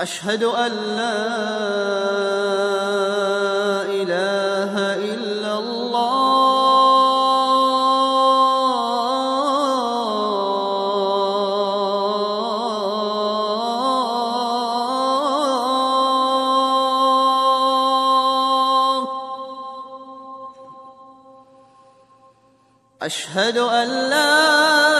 أشهد أن لا إله إلا الله. أشهد أن لا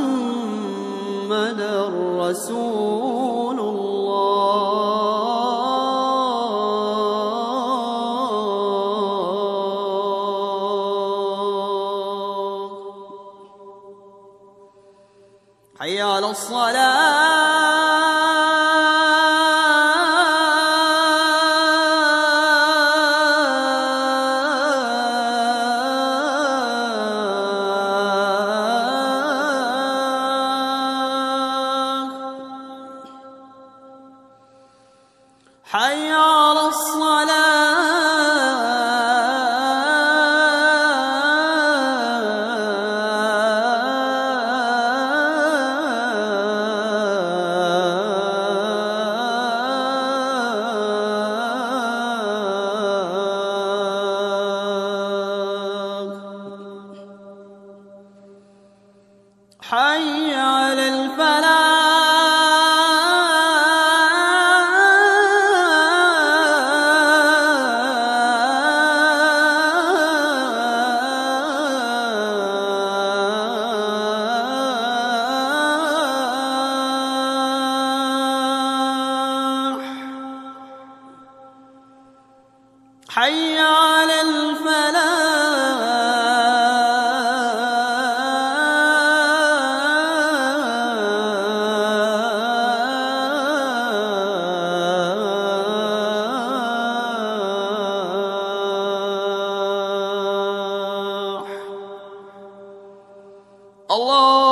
محمد رسول الله. حي على الصلاة. حي على حي على الفلاح. الله.